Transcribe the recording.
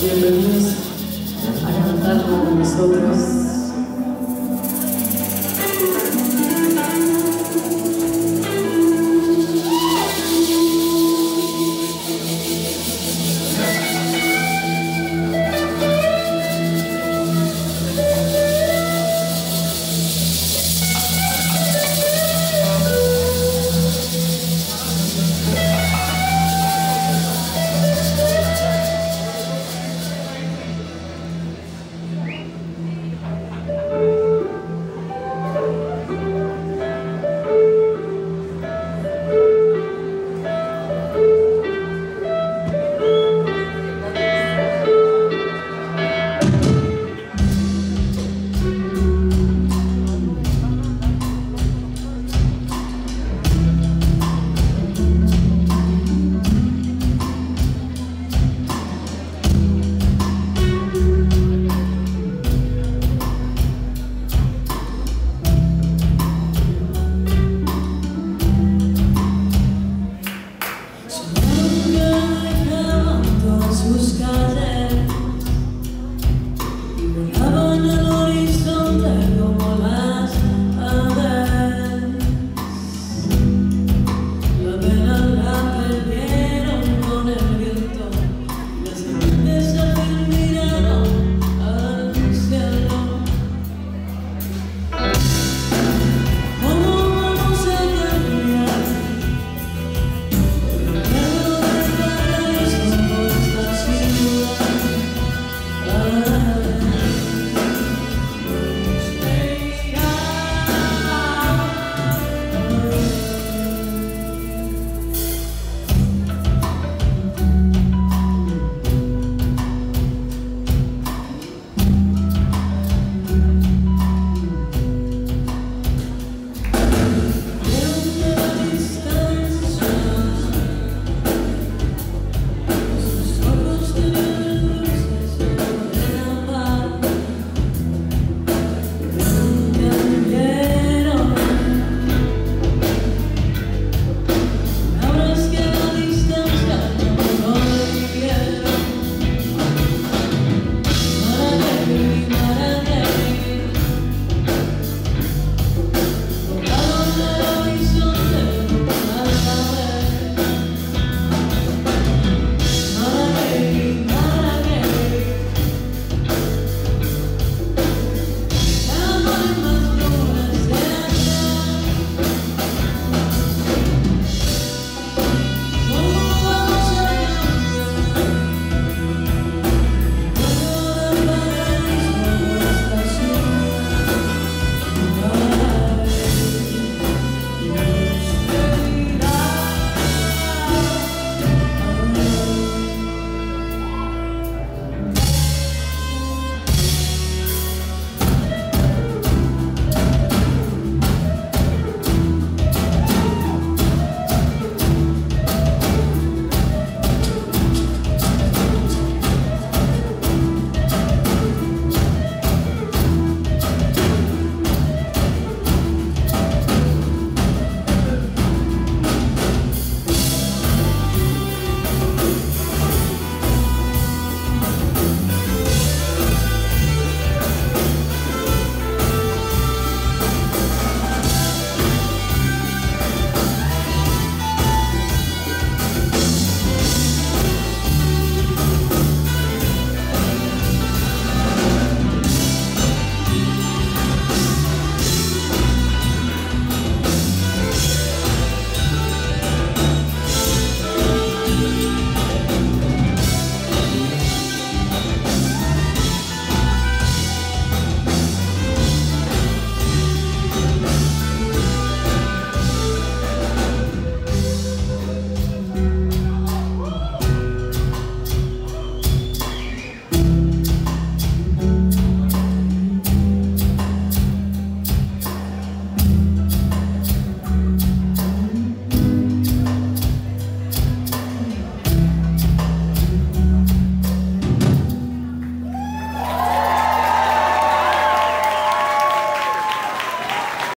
bienvenidos a cantarlo con nosotros.